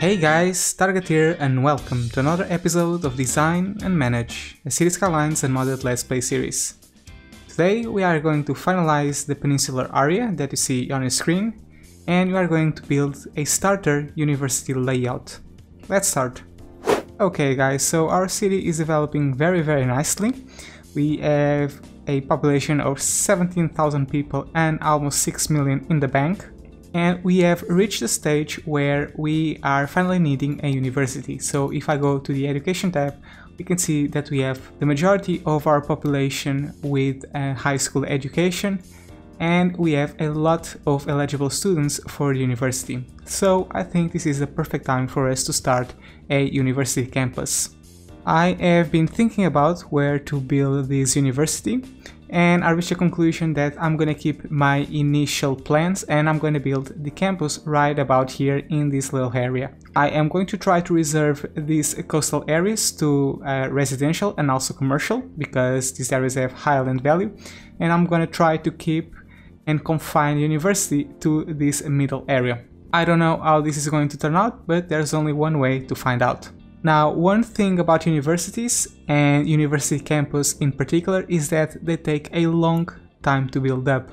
Hey guys, Target here and welcome to another episode of Design and Manage, a Cities Skylines unmodded Let's Play series. Today we are going to finalize the peninsular area that you see on your screen and we are going to build a starter university layout. Let's start. Okay guys, so our city is developing very very nicely. We have a population of 17,000 people and almost 6 million in the bank and we have reached the stage where we are finally needing a university. So if I go to the education tab, we can see that we have the majority of our population with a high school education and we have a lot of eligible students for the university. So I think this is the perfect time for us to start a university campus. I have been thinking about where to build this university and I reached a conclusion that I'm gonna keep my initial plans and I'm gonna build the campus right about here in this little area. I am going to try to reserve these coastal areas to uh, residential and also commercial because these areas have high land value and I'm gonna try to keep and confine university to this middle area. I don't know how this is going to turn out, but there's only one way to find out. Now, one thing about universities, and university campus in particular, is that they take a long time to build up.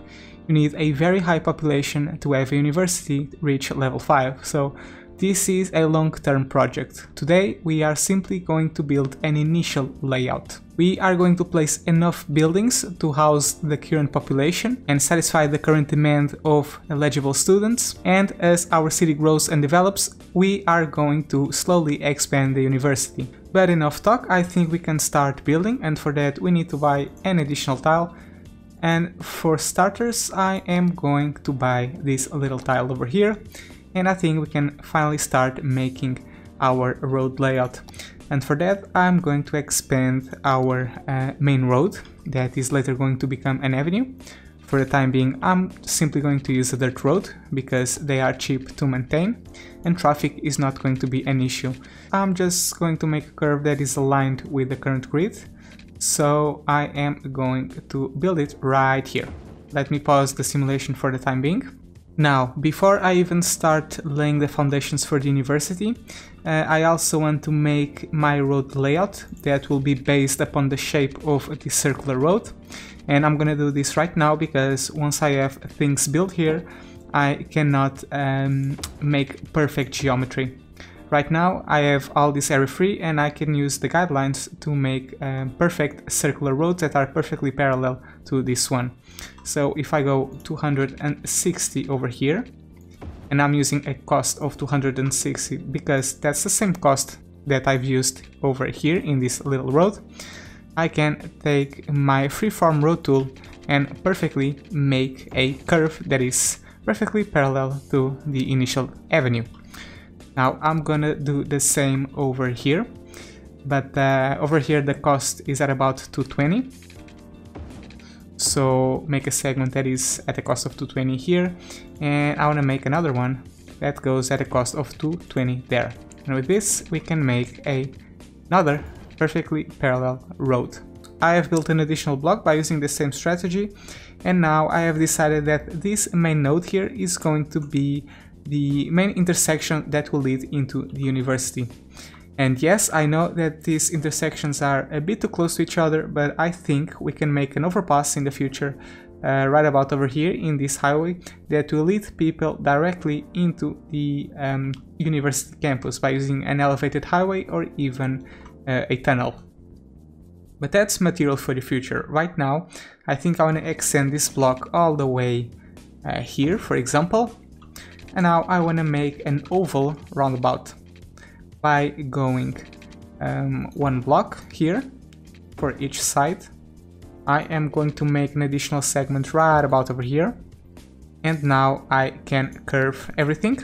You need a very high population to have a university reach level 5, so this is a long-term project. Today we are simply going to build an initial layout. We are going to place enough buildings to house the current population and satisfy the current demand of eligible students and as our city grows and develops we are going to slowly expand the university. But enough talk, I think we can start building and for that we need to buy an additional tile and for starters I am going to buy this little tile over here and I think we can finally start making our road layout. And for that I'm going to expand our uh, main road that is later going to become an avenue. For the time being I'm simply going to use a dirt road because they are cheap to maintain and traffic is not going to be an issue. I'm just going to make a curve that is aligned with the current grid so I am going to build it right here. Let me pause the simulation for the time being. Now, before I even start laying the foundations for the university, uh, I also want to make my road layout that will be based upon the shape of the circular road. And I'm gonna do this right now because once I have things built here, I cannot um, make perfect geometry. Right now I have all this area free and I can use the guidelines to make um, perfect circular roads that are perfectly parallel to this one. So if I go 260 over here, and I'm using a cost of 260 because that's the same cost that I've used over here in this little road, I can take my freeform road tool and perfectly make a curve that is perfectly parallel to the initial avenue. Now I'm gonna do the same over here, but uh, over here the cost is at about 220. So make a segment that is at a cost of 220 here, and I wanna make another one that goes at a cost of 220 there. And with this we can make a another perfectly parallel road. I have built an additional block by using the same strategy and now I have decided that this main node here is going to be the main intersection that will lead into the university. And yes, I know that these intersections are a bit too close to each other, but I think we can make an overpass in the future uh, right about over here in this highway that will lead people directly into the um, university campus by using an elevated highway or even uh, a tunnel. But that's material for the future. Right now, I think I want to extend this block all the way uh, here, for example, and now I want to make an oval roundabout by going um, one block here for each side. I am going to make an additional segment right about over here. And now I can curve everything.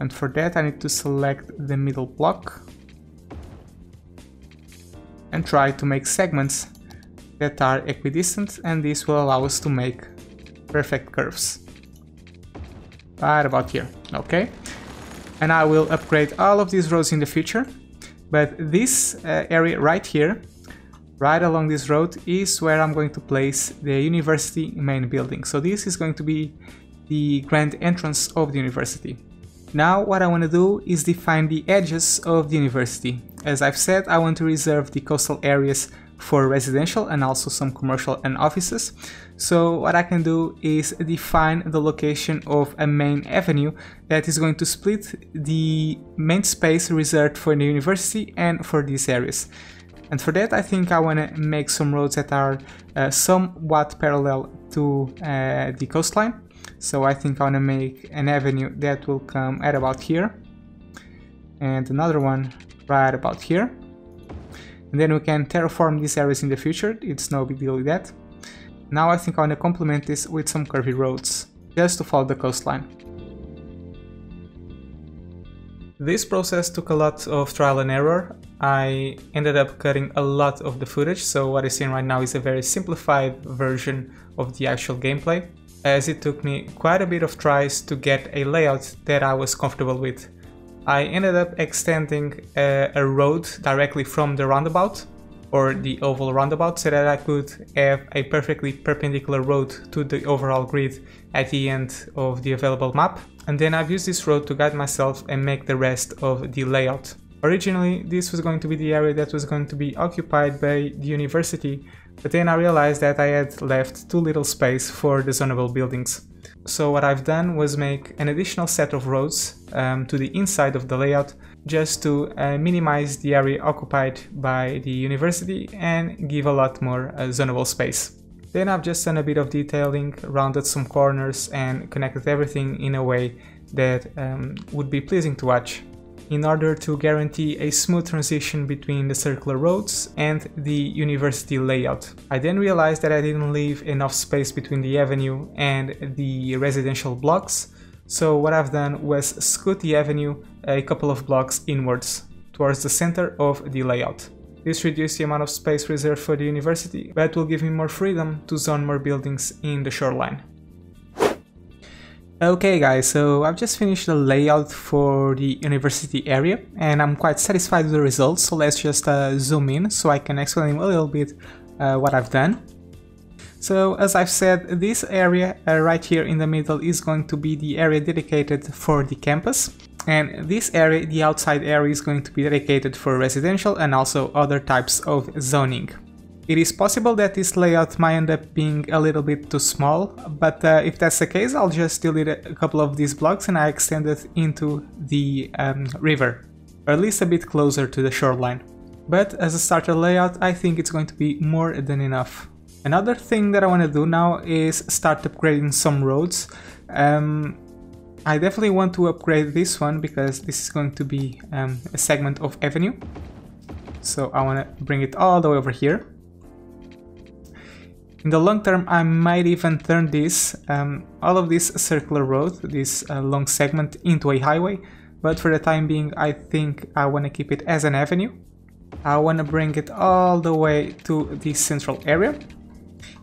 And for that I need to select the middle block and try to make segments that are equidistant and this will allow us to make perfect curves right about here, okay? And I will upgrade all of these roads in the future, but this uh, area right here, right along this road, is where I'm going to place the university main building. So this is going to be the grand entrance of the university. Now what I want to do is define the edges of the university. As I've said, I want to reserve the coastal areas for residential and also some commercial and offices. So what I can do is define the location of a main avenue that is going to split the main space reserved for the university and for these areas. And for that I think I want to make some roads that are uh, somewhat parallel to uh, the coastline. So I think I want to make an avenue that will come at about here and another one right about here and then we can terraform these areas in the future, it's no big deal with that. Now I think I want to complement this with some curvy roads, just to follow the coastline. This process took a lot of trial and error. I ended up cutting a lot of the footage, so what you're seeing right now is a very simplified version of the actual gameplay, as it took me quite a bit of tries to get a layout that I was comfortable with. I ended up extending a, a road directly from the roundabout or the oval roundabout so that I could have a perfectly perpendicular road to the overall grid at the end of the available map. And then I've used this road to guide myself and make the rest of the layout. Originally, this was going to be the area that was going to be occupied by the university, but then I realized that I had left too little space for the zonable buildings. So what I've done was make an additional set of roads um, to the inside of the layout just to uh, minimize the area occupied by the university and give a lot more uh, zonable space. Then I've just done a bit of detailing, rounded some corners and connected everything in a way that um, would be pleasing to watch in order to guarantee a smooth transition between the circular roads and the university layout. I then realized that I didn't leave enough space between the avenue and the residential blocks, so what I've done was scoot the avenue a couple of blocks inwards, towards the center of the layout. This reduced the amount of space reserved for the university, but will give me more freedom to zone more buildings in the shoreline. Okay guys, so I've just finished the layout for the university area and I'm quite satisfied with the results, so let's just uh, zoom in so I can explain a little bit uh, what I've done. So as I've said, this area uh, right here in the middle is going to be the area dedicated for the campus and this area, the outside area, is going to be dedicated for residential and also other types of zoning. It is possible that this layout might end up being a little bit too small, but uh, if that's the case, I'll just delete a couple of these blocks and I extend it into the um, river, or at least a bit closer to the shoreline. But as a starter layout, I think it's going to be more than enough. Another thing that I want to do now is start upgrading some roads. Um, I definitely want to upgrade this one because this is going to be um, a segment of avenue. So I want to bring it all the way over here. In the long term, I might even turn this, um, all of this circular road, this uh, long segment, into a highway, but for the time being, I think I want to keep it as an avenue. I want to bring it all the way to the central area.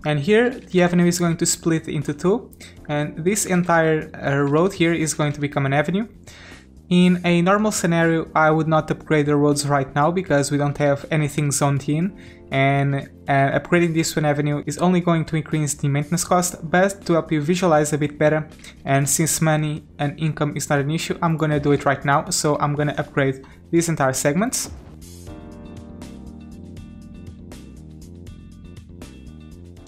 And here, the avenue is going to split into two, and this entire uh, road here is going to become an avenue. In a normal scenario, I would not upgrade the roads right now because we don't have anything zoned in and uh, upgrading this to an avenue is only going to increase the maintenance cost, but to help you visualize a bit better, and since money and income is not an issue, I'm gonna do it right now, so I'm gonna upgrade these entire segments.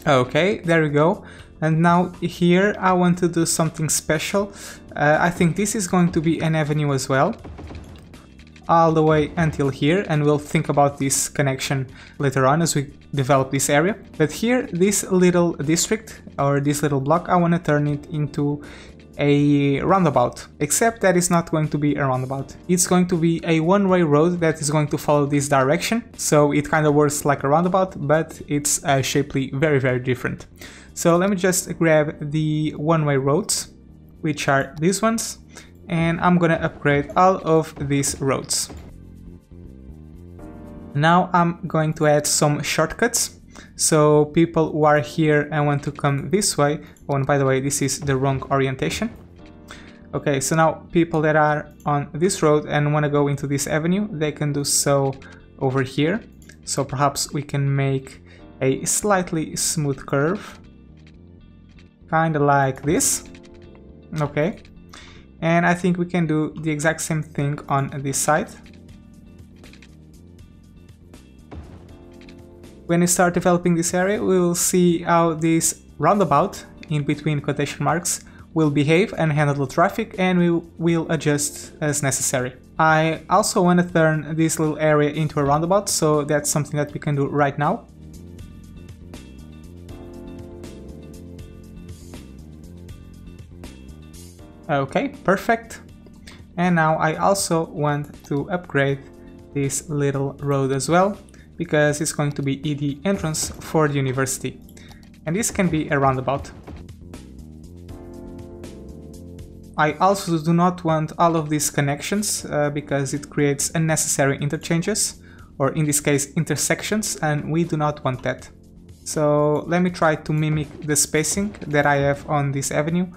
Okay, there we go. And now here I want to do something special. Uh, I think this is going to be an avenue as well. All the way until here and we'll think about this connection later on as we develop this area. But here, this little district or this little block, I want to turn it into a roundabout, except that it's not going to be a roundabout. It's going to be a one-way road that is going to follow this direction, so it kind of works like a roundabout, but it's uh, shapely very, very different. So let me just grab the one-way roads, which are these ones, and I'm gonna upgrade all of these roads. Now I'm going to add some shortcuts. So people who are here and want to come this way, oh and by the way this is the wrong orientation. Okay, so now people that are on this road and want to go into this avenue, they can do so over here. So perhaps we can make a slightly smooth curve kind of like this okay And I think we can do the exact same thing on this side. When we start developing this area, we will see how this roundabout, in between quotation marks, will behave and handle the traffic and we will adjust as necessary. I also want to turn this little area into a roundabout, so that's something that we can do right now. Okay, perfect. And now I also want to upgrade this little road as well, because it's going to be the entrance for the university. And this can be a roundabout. I also do not want all of these connections uh, because it creates unnecessary interchanges, or in this case intersections, and we do not want that. So let me try to mimic the spacing that I have on this avenue,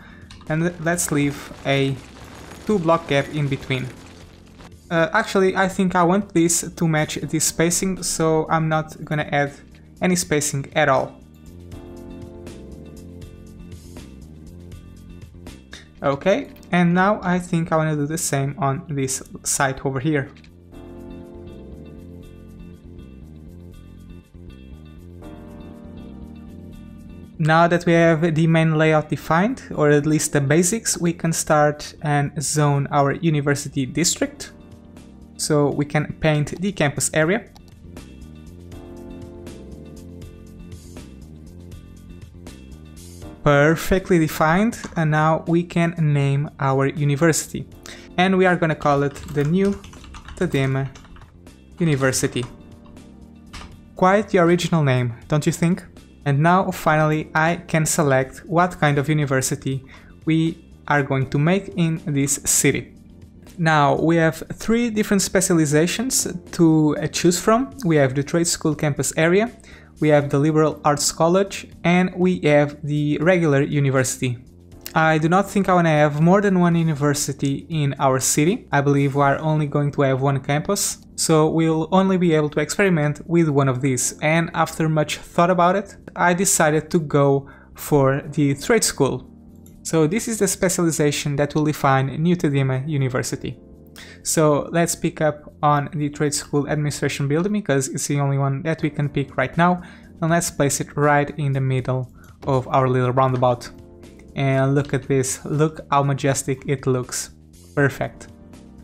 and let's leave a two block gap in between. Uh, actually, I think I want this to match this spacing, so I'm not gonna add any spacing at all. Okay, and now I think I want to do the same on this side over here. Now that we have the main layout defined, or at least the basics, we can start and zone our university district. So we can paint the campus area. perfectly defined and now we can name our university and we are gonna call it the new Tadema University. Quite the original name, don't you think? And now finally I can select what kind of university we are going to make in this city. Now we have three different specializations to uh, choose from. We have the trade school campus area, we have the Liberal Arts College, and we have the regular university. I do not think I want to have more than one university in our city. I believe we are only going to have one campus, so we'll only be able to experiment with one of these. And after much thought about it, I decided to go for the trade school. So this is the specialization that will define New Tadema University. So let's pick up on the trade school administration building because it's the only one that we can pick right now and let's place it right in the middle of our little roundabout. And look at this, look how majestic it looks. Perfect.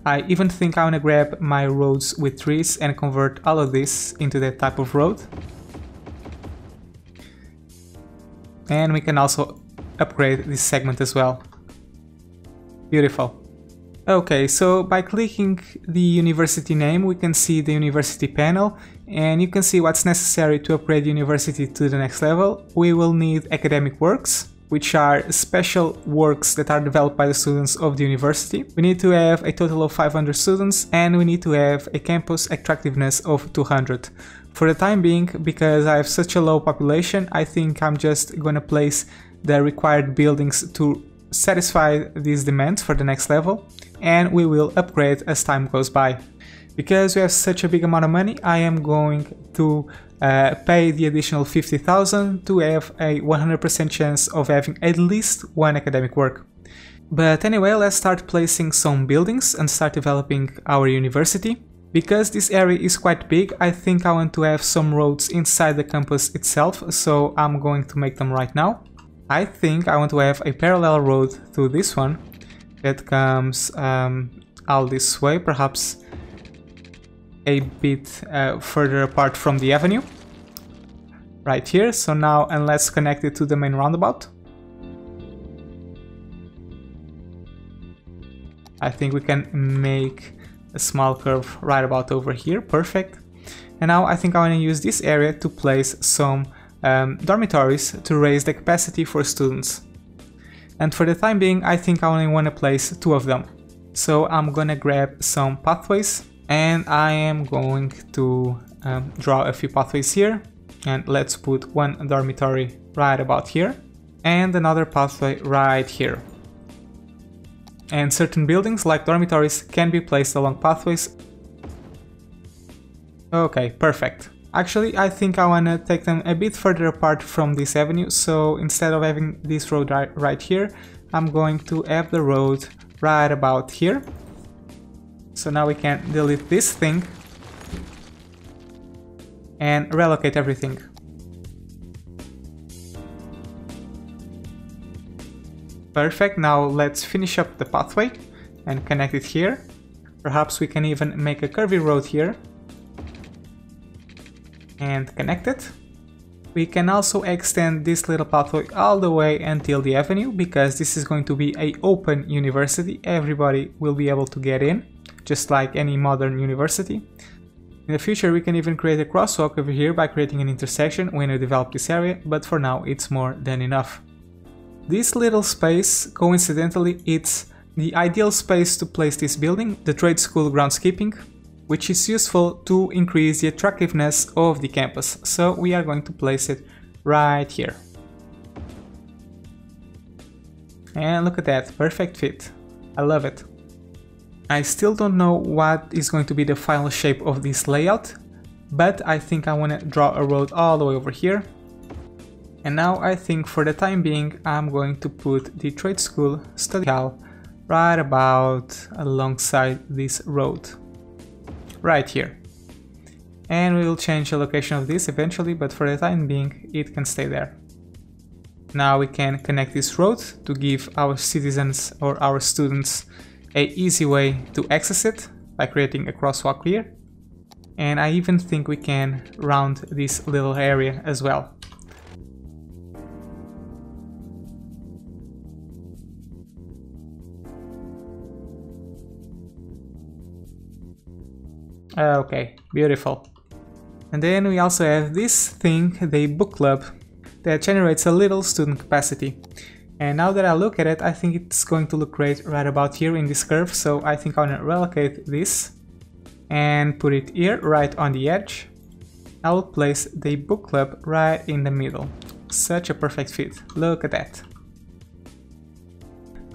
I even think I wanna grab my roads with trees and convert all of this into that type of road. And we can also upgrade this segment as well. Beautiful. Okay, so by clicking the university name, we can see the university panel and you can see what's necessary to upgrade university to the next level. We will need academic works, which are special works that are developed by the students of the university. We need to have a total of 500 students and we need to have a campus attractiveness of 200. For the time being, because I have such a low population, I think I'm just gonna place the required buildings to satisfy these demands for the next level and we will upgrade as time goes by. Because we have such a big amount of money, I am going to uh, pay the additional 50,000 to have a 100% chance of having at least one academic work. But anyway, let's start placing some buildings and start developing our university. Because this area is quite big, I think I want to have some roads inside the campus itself, so I'm going to make them right now. I think I want to have a parallel road to this one that comes um, all this way, perhaps a bit uh, further apart from the avenue. Right here, so now and let's connect it to the main roundabout. I think we can make a small curve right about over here, perfect. And now I think I want to use this area to place some um, dormitories to raise the capacity for students. And for the time being, I think I only want to place two of them. So I'm gonna grab some pathways and I am going to um, draw a few pathways here. And let's put one dormitory right about here and another pathway right here. And certain buildings like dormitories can be placed along pathways. Okay, perfect. Actually, I think I wanna take them a bit further apart from this avenue, so instead of having this road right, right here, I'm going to have the road right about here. So now we can delete this thing and relocate everything. Perfect, now let's finish up the pathway and connect it here. Perhaps we can even make a curvy road here and connect it. We can also extend this little pathway all the way until the avenue because this is going to be a open university. Everybody will be able to get in, just like any modern university. In the future we can even create a crosswalk over here by creating an intersection when we develop this area, but for now it's more than enough. This little space, coincidentally, it's the ideal space to place this building, the trade school groundskeeping, which is useful to increase the attractiveness of the campus. So we are going to place it right here. And look at that, perfect fit. I love it. I still don't know what is going to be the final shape of this layout, but I think I want to draw a road all the way over here. And now I think for the time being I'm going to put the trade school study hall right about alongside this road. Right here. And we will change the location of this eventually, but for the time being it can stay there. Now we can connect this road to give our citizens or our students a easy way to access it by creating a crosswalk here. And I even think we can round this little area as well. Ah, okay, beautiful. And then we also have this thing, the book club, that generates a little student capacity. And now that I look at it, I think it's going to look great right about here in this curve, so I think I'm gonna relocate this and put it here, right on the edge. I will place the book club right in the middle. Such a perfect fit, look at that.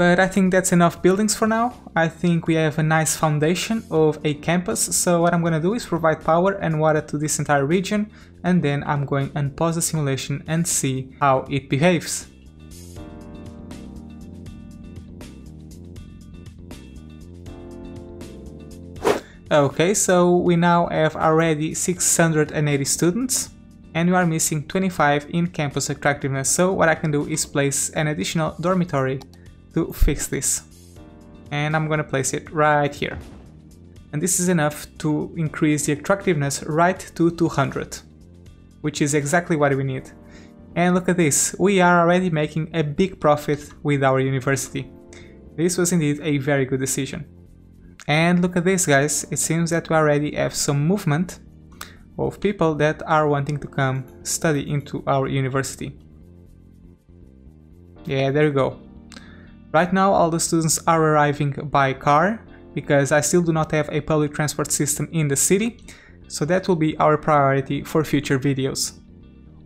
But I think that's enough buildings for now. I think we have a nice foundation of a campus, so what I'm gonna do is provide power and water to this entire region, and then I'm going and pause the simulation and see how it behaves. Okay, so we now have already 680 students and we are missing 25 in campus attractiveness, so what I can do is place an additional dormitory to fix this. And I'm gonna place it right here. And this is enough to increase the attractiveness right to 200, which is exactly what we need. And look at this, we are already making a big profit with our university. This was indeed a very good decision. And look at this guys, it seems that we already have some movement of people that are wanting to come study into our university. Yeah, there you go. Right now all the students are arriving by car, because I still do not have a public transport system in the city, so that will be our priority for future videos.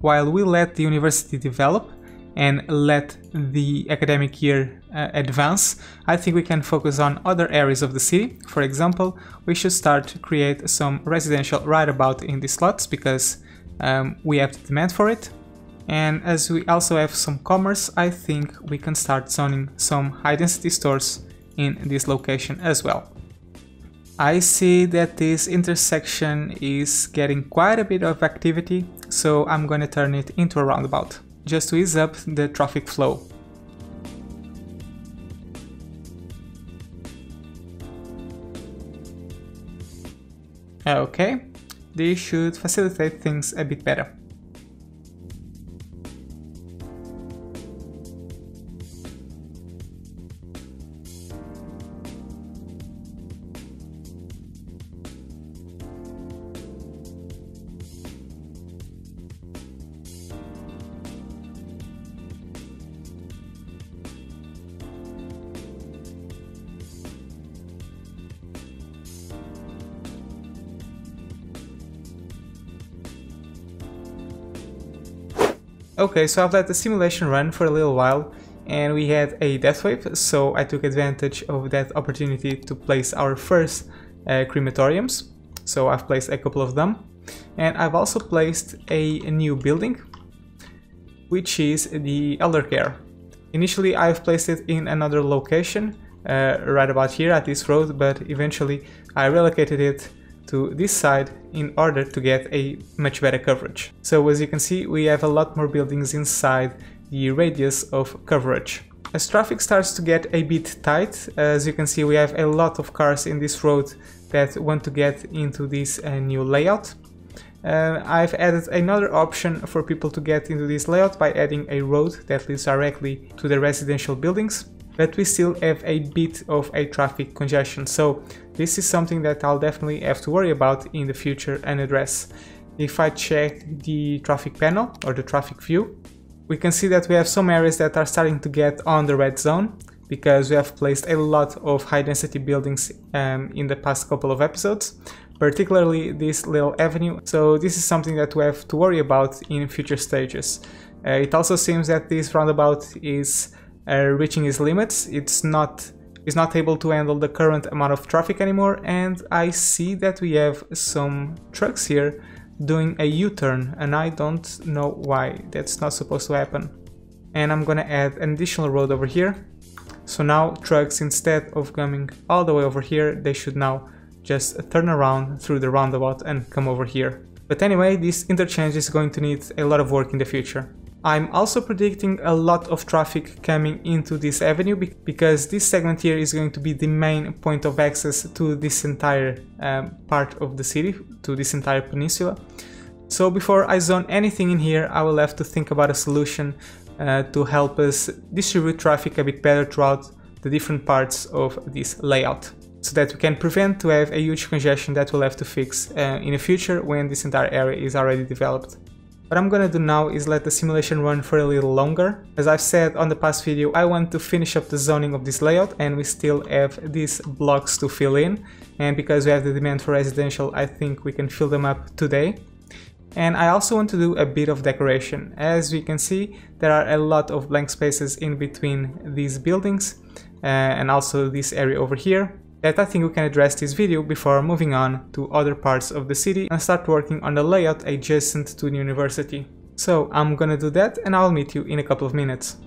While we let the university develop, and let the academic year uh, advance, I think we can focus on other areas of the city. For example, we should start to create some residential right about in these slots because um, we have the demand for it. And as we also have some commerce, I think we can start zoning some high density stores in this location as well. I see that this intersection is getting quite a bit of activity, so I'm gonna turn it into a roundabout just to ease up the traffic flow. Okay, this should facilitate things a bit better. Okay, so I've let the simulation run for a little while and we had a death wave, so I took advantage of that opportunity to place our first uh, crematoriums. So I've placed a couple of them. And I've also placed a, a new building, which is the elder care. Initially I've placed it in another location, uh, right about here at this road, but eventually I relocated it to this side in order to get a much better coverage. So as you can see, we have a lot more buildings inside the radius of coverage. As traffic starts to get a bit tight, as you can see we have a lot of cars in this road that want to get into this uh, new layout. Uh, I've added another option for people to get into this layout by adding a road that leads directly to the residential buildings but we still have a bit of a traffic congestion. So this is something that I'll definitely have to worry about in the future and address. If I check the traffic panel or the traffic view, we can see that we have some areas that are starting to get on the red zone because we have placed a lot of high density buildings um, in the past couple of episodes, particularly this little avenue. So this is something that we have to worry about in future stages. Uh, it also seems that this roundabout is uh, reaching its limits. It's not is not able to handle the current amount of traffic anymore and I see that we have some trucks here doing a U-turn and I don't know why that's not supposed to happen. And I'm gonna add an additional road over here. So now trucks instead of coming all the way over here they should now just turn around through the roundabout and come over here. But anyway, this interchange is going to need a lot of work in the future. I'm also predicting a lot of traffic coming into this avenue because this segment here is going to be the main point of access to this entire um, part of the city, to this entire peninsula. So before I zone anything in here, I will have to think about a solution uh, to help us distribute traffic a bit better throughout the different parts of this layout so that we can prevent to have a huge congestion that we'll have to fix uh, in the future when this entire area is already developed. What I'm gonna do now is let the simulation run for a little longer. As I've said on the past video, I want to finish up the zoning of this layout and we still have these blocks to fill in. And because we have the demand for residential, I think we can fill them up today. And I also want to do a bit of decoration. As we can see, there are a lot of blank spaces in between these buildings uh, and also this area over here that I think we can address this video before moving on to other parts of the city and start working on the layout adjacent to the university. So I'm gonna do that and I'll meet you in a couple of minutes.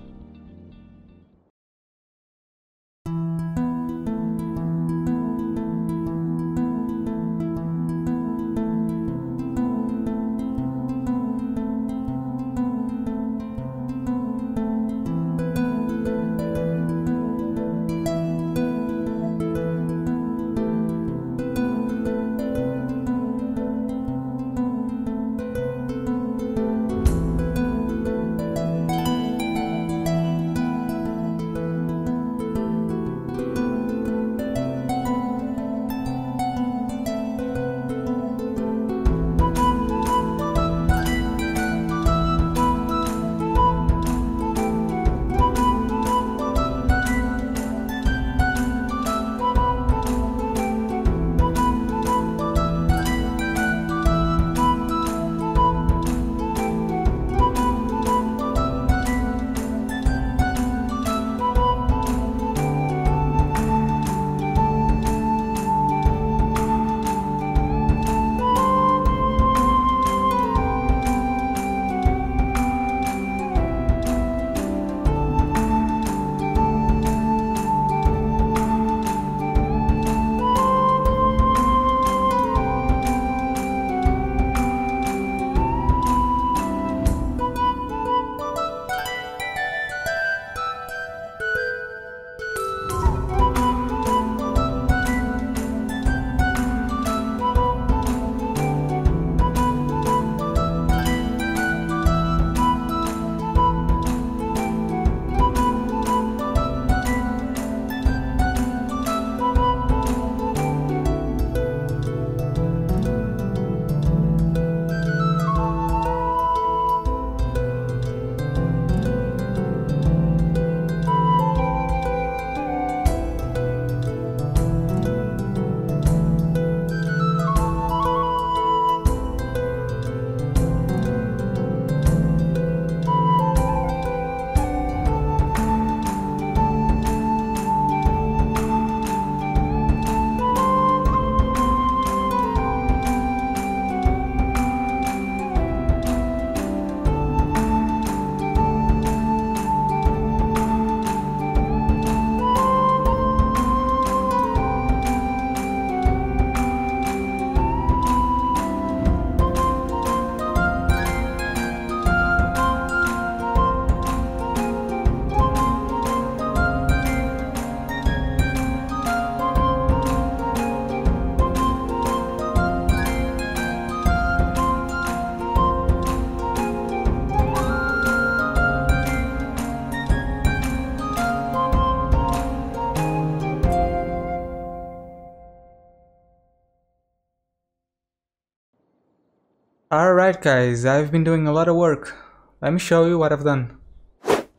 Alright guys, I've been doing a lot of work. Let me show you what I've done.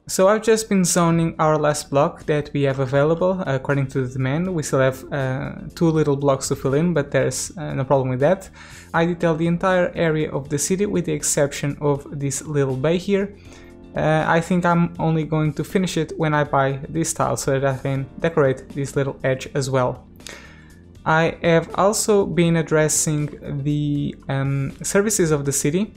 So I've just been zoning our last block that we have available according to the demand. We still have uh, two little blocks to fill in, but there's uh, no problem with that. I detailed the entire area of the city with the exception of this little bay here. Uh, I think I'm only going to finish it when I buy this tile so that I can decorate this little edge as well. I have also been addressing the um, services of the city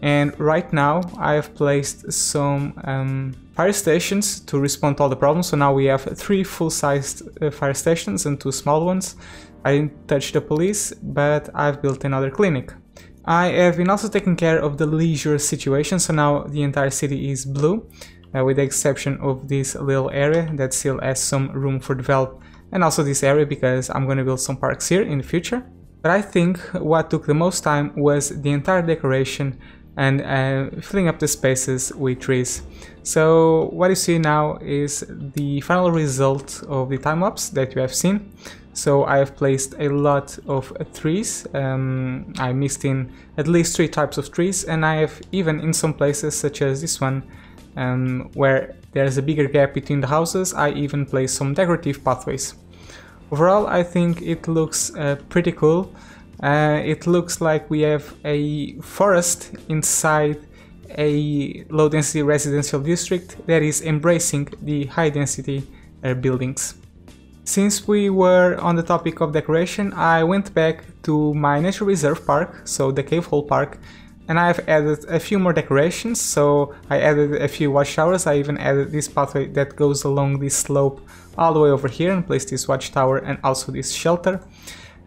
and right now I have placed some um, fire stations to respond to all the problems. So now we have three full-sized uh, fire stations and two small ones. I didn't touch the police, but I've built another clinic. I have been also taking care of the leisure situation, so now the entire city is blue, uh, with the exception of this little area that still has some room for develop, and also this area because I'm going to build some parks here in the future. But I think what took the most time was the entire decoration and uh, filling up the spaces with trees. So what you see now is the final result of the time lapse that you have seen. So I have placed a lot of trees, um, I mixed in at least three types of trees and I have even in some places such as this one um, where there's a bigger gap between the houses, I even placed some decorative pathways. Overall I think it looks uh, pretty cool uh, it looks like we have a forest inside a low density residential district that is embracing the high density uh, buildings. Since we were on the topic of decoration, I went back to my nature reserve park, so the Cave Hole Park, and I've added a few more decorations, so I added a few watchtowers, I even added this pathway that goes along this slope all the way over here and placed this watchtower and also this shelter.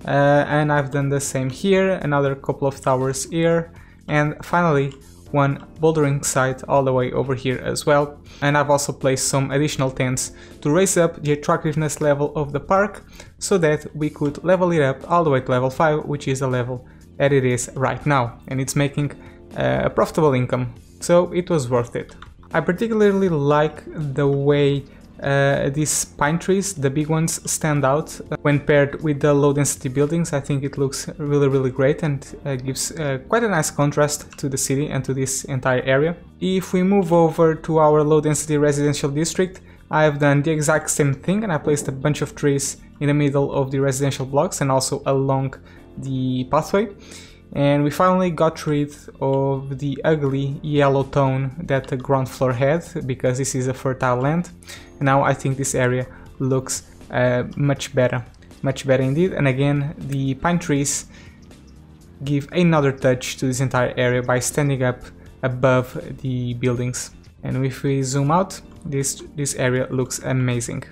Uh, and I've done the same here, another couple of towers here, and finally one bouldering site all the way over here as well. And I've also placed some additional tents to raise up the attractiveness level of the park so that we could level it up all the way to level 5, which is a level that it is right now. And it's making uh, a profitable income, so it was worth it. I particularly like the way uh, these pine trees, the big ones, stand out when paired with the low density buildings. I think it looks really really great and uh, gives uh, quite a nice contrast to the city and to this entire area. If we move over to our low density residential district, I have done the exact same thing and I placed a bunch of trees in the middle of the residential blocks and also along the pathway and we finally got rid of the ugly yellow tone that the ground floor had because this is a fertile land. Now I think this area looks uh, much better much better indeed. And again the pine trees give another touch to this entire area by standing up above the buildings. And if we zoom out this this area looks amazing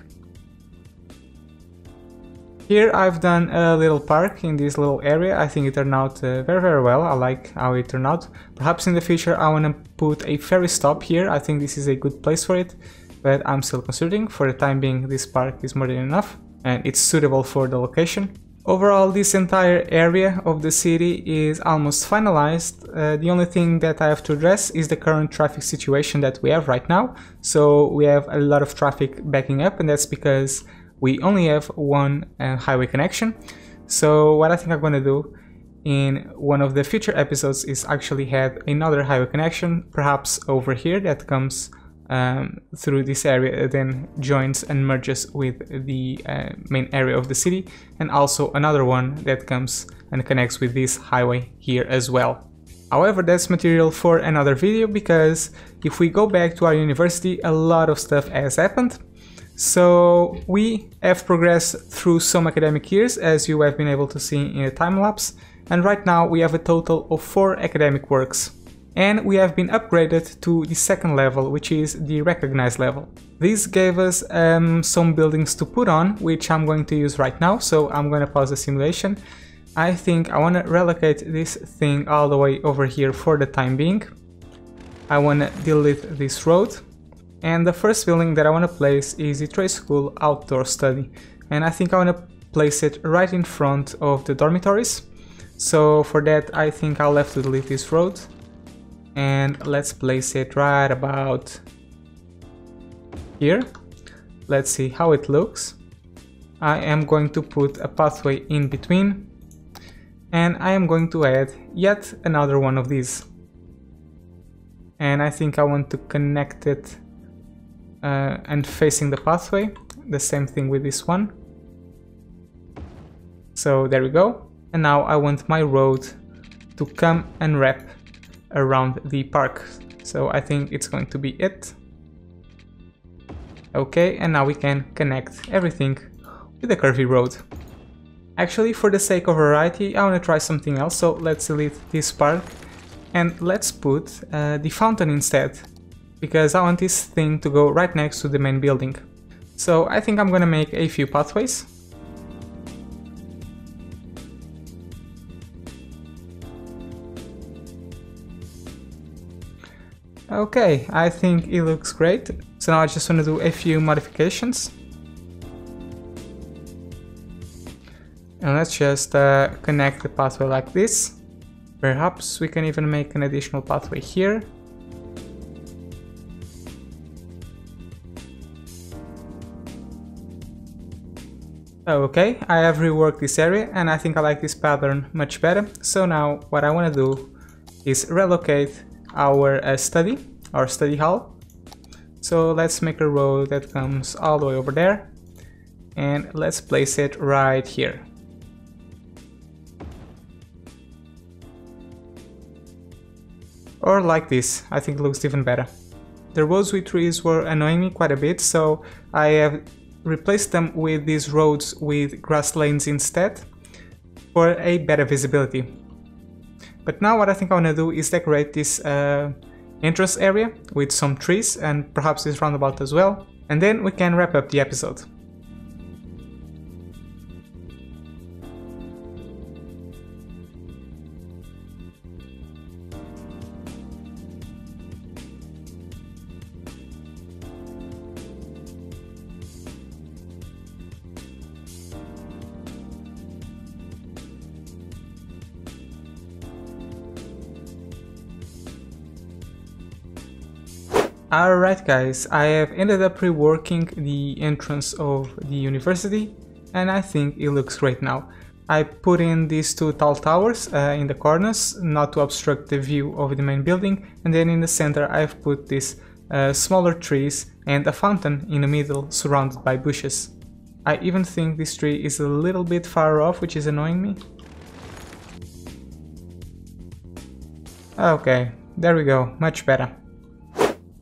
here I've done a little park in this little area, I think it turned out uh, very very well, I like how it turned out. Perhaps in the future I wanna put a ferry stop here, I think this is a good place for it, but I'm still considering, for the time being this park is more than enough, and it's suitable for the location. Overall, this entire area of the city is almost finalized. Uh, the only thing that I have to address is the current traffic situation that we have right now. So we have a lot of traffic backing up and that's because we only have one uh, highway connection. So what I think I'm going to do in one of the future episodes is actually have another highway connection, perhaps over here that comes um, through this area then joins and merges with the uh, main area of the city and also another one that comes and connects with this highway here as well. However, that's material for another video because if we go back to our university, a lot of stuff has happened so we have progressed through some academic years as you have been able to see in the time lapse and right now we have a total of 4 academic works. And we have been upgraded to the second level, which is the recognized level. This gave us um, some buildings to put on, which I'm going to use right now, so I'm going to pause the simulation. I think I want to relocate this thing all the way over here for the time being. I want to delete this road and the first building that I want to place is the trade school outdoor study. And I think I want to place it right in front of the dormitories. So for that I think I'll have to delete this road. And let's place it right about here. Let's see how it looks. I am going to put a pathway in between. and I am going to add yet another one of these. And I think I want to connect it uh, and facing the pathway, the same thing with this one. So there we go. And now I want my road to come and wrap around the park. So I think it's going to be it. Okay, and now we can connect everything with a curvy road. Actually, for the sake of variety, I want to try something else, so let's delete this part and let's put uh, the fountain instead, because I want this thing to go right next to the main building. So I think I'm gonna make a few pathways. Okay, I think it looks great. So now I just want to do a few modifications. And let's just uh, connect the pathway like this. Perhaps we can even make an additional pathway here. Okay, I have reworked this area and I think I like this pattern much better. So now what I want to do is relocate our uh, study, our study hall. So let's make a road that comes all the way over there and let's place it right here. Or like this, I think it looks even better. The with trees were annoying me quite a bit, so I have replaced them with these roads with grass lanes instead for a better visibility. But now what I think I want to do is decorate this uh, entrance area with some trees and perhaps this roundabout as well, and then we can wrap up the episode. Alright guys, I have ended up reworking the entrance of the university and I think it looks great now. I put in these two tall towers uh, in the corners, not to obstruct the view of the main building, and then in the center I've put these uh, smaller trees and a fountain in the middle surrounded by bushes. I even think this tree is a little bit far off, which is annoying me. Okay, there we go, much better.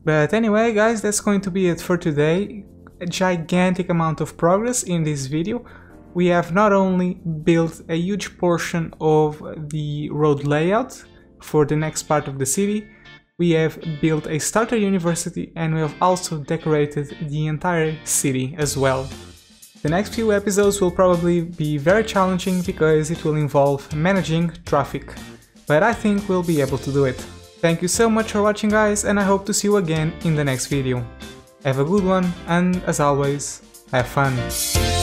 But anyway guys, that's going to be it for today. A gigantic amount of progress in this video. We have not only built a huge portion of the road layout for the next part of the city, we have built a starter university and we have also decorated the entire city as well. The next few episodes will probably be very challenging because it will involve managing traffic, but I think we'll be able to do it. Thank you so much for watching guys and I hope to see you again in the next video. Have a good one and as always, have fun.